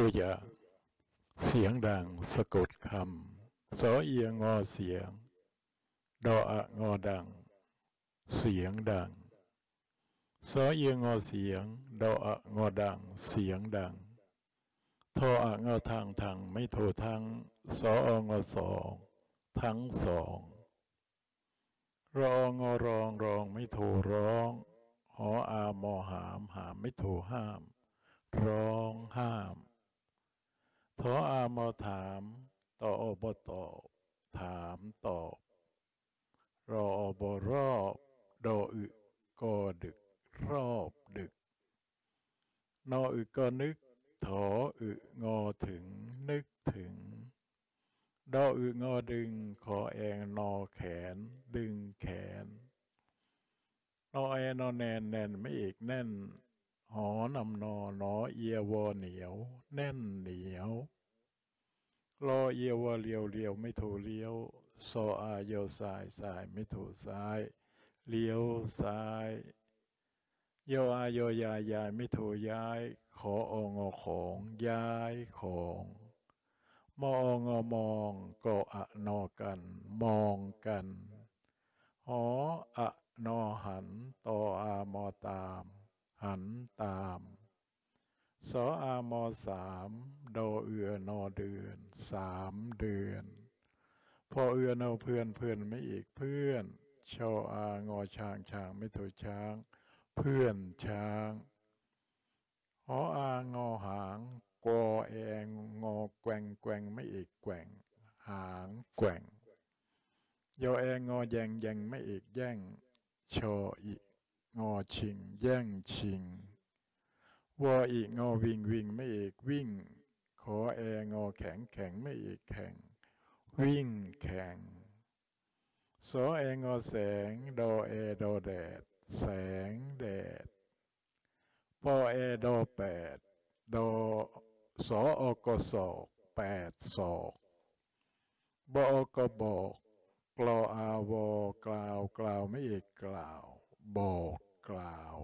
ตัวอย่างเสียงดังสะกดคำสอเอียงอเสียง ดออะงอดัง เสียงดังสอเอียงอเสียง ดออะงอดัง เสียงดัง ทออะงอทางทางไม่โททั้งสอองอสองทั้งสองรองอรองรองไม่โทร้อง หออามอหามหามไม่โทห้าม ร้องห้ามทออา มถามต่ออบตอบถามตอบ รออบรอบดออึก็ดึก รอบดึก นออึก็นึก ถออึงอถึงนึกถึง ดออึงอดึง ขอแองนอแขน ดึงแขน นอแอนอแนนแน่นไม่เอกแน่นหอนำนอนอเอียวอเหนียว แน่นเหนียว รอเอียวเลียวเลียวไม่ถูเลี้ยวโซอาโยสายสายไม่ถูซ้าย เลี้ยวซ้ายโยอาโยยายยายไม่ถูย้าย ขอองอของย้ายของมองอมองก็อะนอกัน มองกันหออะนอหันตออามอตาม หันตาม สออามอสามโดเอือนอเดือนสามเดือน พอเอือนเอาเพื่อนเพื่อนไม่อีกเพื่อนชออางอช้างช้างไม่ถูช้าง เพื่อนช้างหออางอหางกอแองงอแกว่งแกว่งไม่อีกแกว่ง หางแกว่งยอแองงอแยงแยงไม่อีกแย่งชออีงอชิง แย่งชิง วออีกงอวิ่งวิ่งไม่อีกวิ่ง ขอแองอแข็งแข็งไม่อีกแข็ง วิ่งแข่งสอแองอแสงดอเอดอแดด แสงแดดปอเอดอแปดดอสออกศอกแปดศอกบอกบอกกลออาวอกล่าวกล่าวไม่เอกกล่าว บอกกล่าว